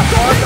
up.